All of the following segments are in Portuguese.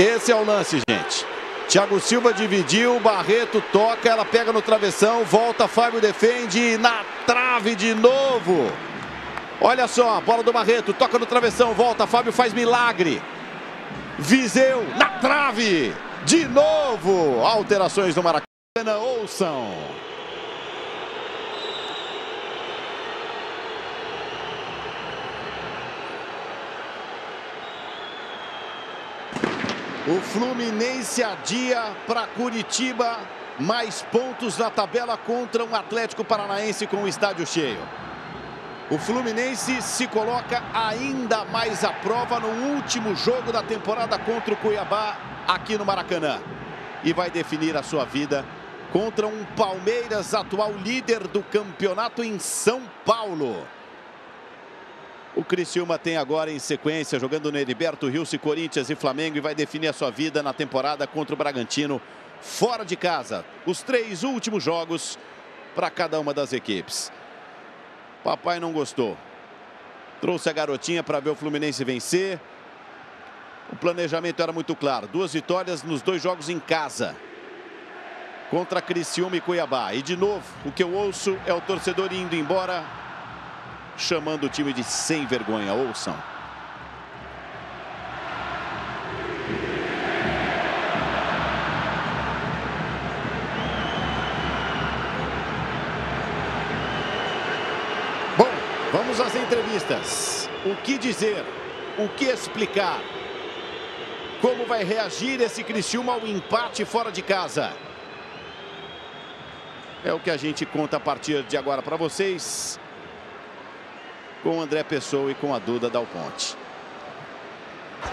Esse é o lance, gente. Thiago Silva dividiu, Barreto toca, ela pega no travessão, volta, Fábio defende, na trave de novo. Olha só, bola do Barreto, toca no travessão, volta, Fábio faz milagre. Viseu, na trave, de novo. Alterações do Maracanã, ouçam. O Fluminense adia para Curitiba mais pontos na tabela contra um Atlético Paranaense com o estádio cheio. O Fluminense se coloca ainda mais à prova no último jogo da temporada contra o Cuiabá aqui no Maracanã. E vai definir a sua vida contra um Palmeiras atual líder do campeonato em São Paulo. O Criciúma tem agora em sequência, jogando no Heriberto Rilse, Corinthians e Flamengo e vai definir a sua vida na temporada contra o Bragantino fora de casa. Os três últimos jogos para cada uma das equipes. Papai não gostou. Trouxe a garotinha para ver o Fluminense vencer. O planejamento era muito claro. Duas vitórias nos dois jogos em casa. Contra Criciúma e Cuiabá. E de novo, o que eu ouço é o torcedor indo embora chamando o time de sem vergonha. Ouçam. Bom, vamos às entrevistas. O que dizer? O que explicar? Como vai reagir esse Criciúma ao empate fora de casa? É o que a gente conta a partir de agora para vocês com o André Pessoa e com a Duda Dal Ponte.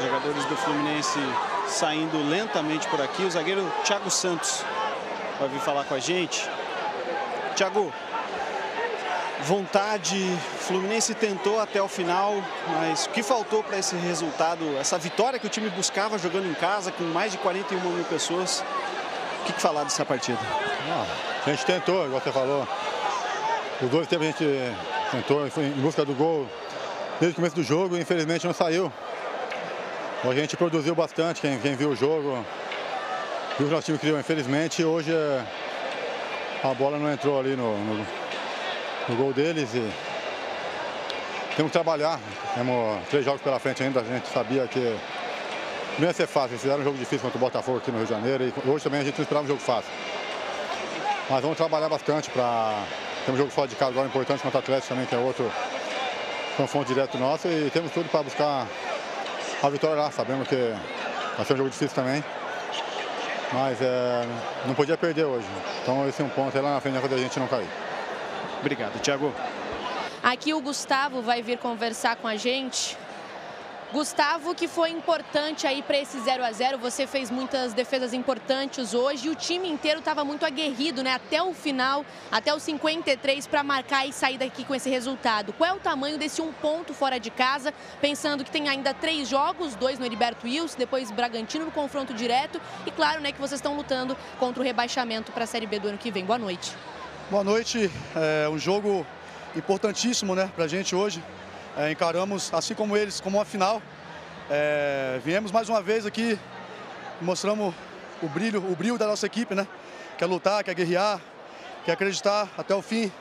Jogadores do Fluminense saindo lentamente por aqui. O zagueiro Thiago Santos vai vir falar com a gente. Thiago, vontade, Fluminense tentou até o final, mas o que faltou para esse resultado, essa vitória que o time buscava jogando em casa com mais de 41 mil pessoas? O que, que falar dessa partida? a gente tentou, igual você falou. Os dois tempos a gente tentou, em busca do gol desde o começo do jogo e infelizmente não saiu. A gente produziu bastante, quem, quem viu o jogo, viu o que nosso time criou. Infelizmente hoje é, a bola não entrou ali no, no, no gol deles e temos que trabalhar. Temos três jogos pela frente ainda, a gente sabia que não ia ser fácil. Eles fizeram um jogo difícil contra o Botafogo aqui no Rio de Janeiro e hoje também a gente não esperava um jogo fácil. Mas vamos trabalhar bastante para temos jogo fora de casa agora importante contra o Atlético também, que é outro confronto direto nosso. E temos tudo para buscar a vitória lá. Sabemos que vai ser um jogo difícil também. Mas é, não podia perder hoje. Então esse é um ponto aí lá na frente da a gente não cair. Obrigado, Thiago. Aqui o Gustavo vai vir conversar com a gente. Gustavo, que foi importante aí para esse 0 a 0 Você fez muitas defesas importantes hoje e o time inteiro estava muito aguerrido, né? Até o final, até os 53 para marcar e sair daqui com esse resultado. Qual é o tamanho desse um ponto fora de casa, pensando que tem ainda três jogos, dois no Heriberto Wilson, depois Bragantino no confronto direto e claro, né, que vocês estão lutando contra o rebaixamento para a Série B do ano que vem. Boa noite. Boa noite. É um jogo importantíssimo, né, para gente hoje é, encaramos, assim como eles, como uma final. É, viemos mais uma vez aqui, mostramos o brilho, o brilho da nossa equipe, né? Quer lutar, quer guerrear, quer acreditar até o fim.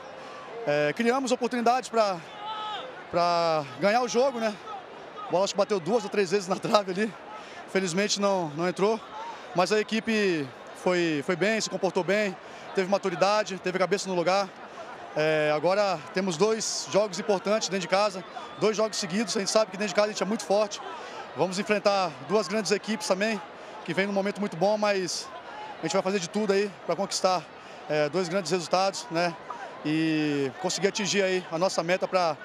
É, criamos oportunidades para ganhar o jogo, né? A bola acho que bateu duas ou três vezes na trave ali. Felizmente não, não entrou. Mas a equipe foi, foi bem, se comportou bem, teve maturidade, teve cabeça no lugar. É, agora temos dois jogos importantes dentro de casa, dois jogos seguidos. A gente sabe que dentro de casa a gente é muito forte. Vamos enfrentar duas grandes equipes também, que vem num momento muito bom, mas a gente vai fazer de tudo aí para conquistar é, dois grandes resultados, né? E conseguir atingir aí a nossa meta para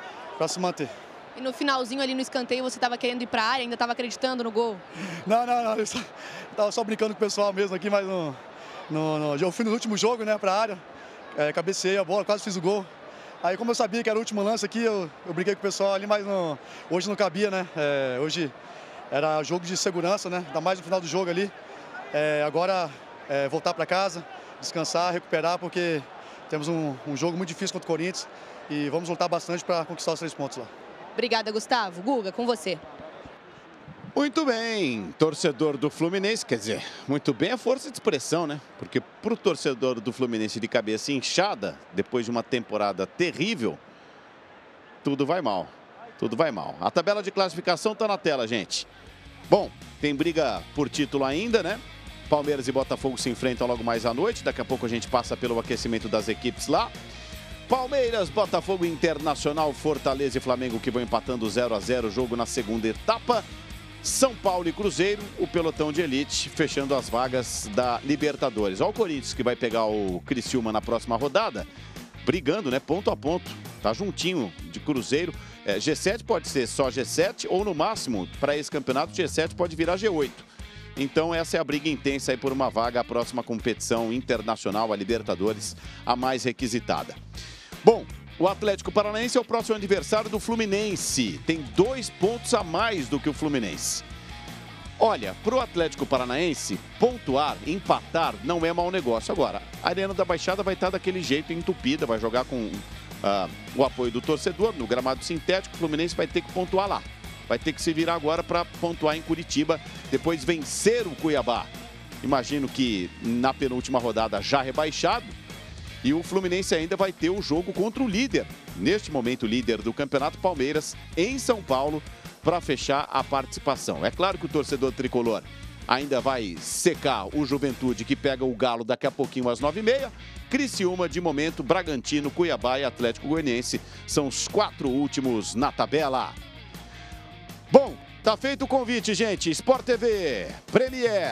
se manter. E no finalzinho ali no escanteio você estava querendo ir para a área, ainda estava acreditando no gol? Não, não, não. Eu estava só brincando com o pessoal mesmo aqui, mas no, no, no, eu fui no último jogo, né, para a área é, cabeceei a bola, quase fiz o gol. Aí como eu sabia que era o último lance aqui, eu, eu briguei com o pessoal ali, mas não, hoje não cabia, né? É, hoje era jogo de segurança, né? Ainda mais no final do jogo ali. É, agora é, voltar para casa, descansar, recuperar, porque temos um, um, jogo muito difícil contra o Corinthians e vamos lutar bastante para conquistar os três pontos lá. Obrigada, Gustavo. Guga, com você. Muito bem, torcedor do Fluminense, quer dizer, muito bem a força de expressão, né? Porque para o torcedor do Fluminense de cabeça inchada, depois de uma temporada terrível, tudo vai mal. Tudo vai mal. A tabela de classificação está na tela, gente. Bom, tem briga por título ainda, né? Palmeiras e Botafogo se enfrentam logo mais à noite. Daqui a pouco a gente passa pelo aquecimento das equipes lá. Palmeiras, Botafogo Internacional, Fortaleza e Flamengo que vão empatando 0 a 0 jogo na segunda etapa. São Paulo e Cruzeiro, o pelotão de elite, fechando as vagas da Libertadores. Olha o Corinthians que vai pegar o Criciúma na próxima rodada, brigando, né, ponto a ponto. Tá juntinho de Cruzeiro. É, G7 pode ser só G7 ou no máximo, para esse campeonato, G7 pode virar G8. Então essa é a briga intensa aí por uma vaga à próxima competição internacional, a Libertadores, a mais requisitada. Bom, o Atlético Paranaense é o próximo adversário do Fluminense. Tem dois pontos a mais do que o Fluminense. Olha, para o Atlético Paranaense, pontuar, empatar, não é mau negócio. Agora, a Arena da Baixada vai estar daquele jeito entupida, vai jogar com uh, o apoio do torcedor no gramado sintético. O Fluminense vai ter que pontuar lá. Vai ter que se virar agora para pontuar em Curitiba, depois vencer o Cuiabá. Imagino que na penúltima rodada já rebaixado, e o Fluminense ainda vai ter o jogo contra o líder, neste momento líder do Campeonato Palmeiras, em São Paulo, para fechar a participação. É claro que o torcedor tricolor ainda vai secar o Juventude, que pega o Galo daqui a pouquinho às nove e meia. Criciúma, de momento, Bragantino, Cuiabá e Atlético Goianiense são os quatro últimos na tabela. Bom, tá feito o convite, gente. Sport TV, Premier.